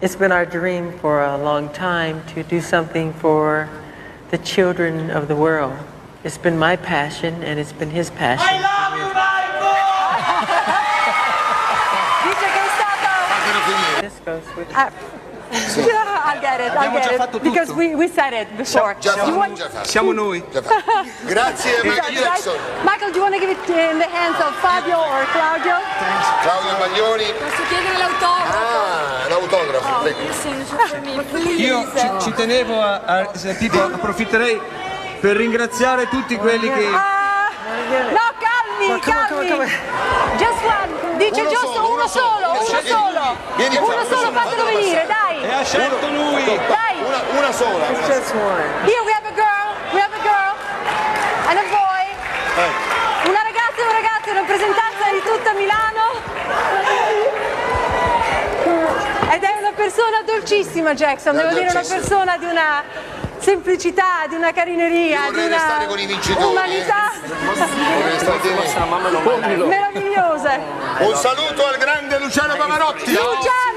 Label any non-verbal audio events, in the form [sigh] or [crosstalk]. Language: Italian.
It's been our dream for a long time to do something for the children of the world. It's been my passion and it's been his passion. I love you, Michael! Dice che è stato... Fatelo finire. This goes with [laughs] [laughs] I get it, I Abbiamo già get fatto it. Because we, we said it before. Già Do you fatto, want- già fatto. Siamo noi. Già fatto. Grazie a Michael Right? Jackson. Michael, do you want to give it in the hands of Fabio or Claudio? Claudio Baglioni. Posso chiedere l'autografo? Io ci, ci tenevo a, a se- tipo, approfitterei per ringraziare tutti quelli che... Ah, no, calmi, calmi. come, come? Just one. Dice Uno giusto solo, uno uno solo. solo, uno Vieni, solo. vieni Uno solo, fatelo venire, E dai. ha scelto lui. Dai. Una, una sola. It's just one. Here we persona dolcissima Jackson, devo dire una persona di una semplicità, di una carineria, di una umanità meravigliosa. Un saluto al grande Luciano Pavarotti. Luciano.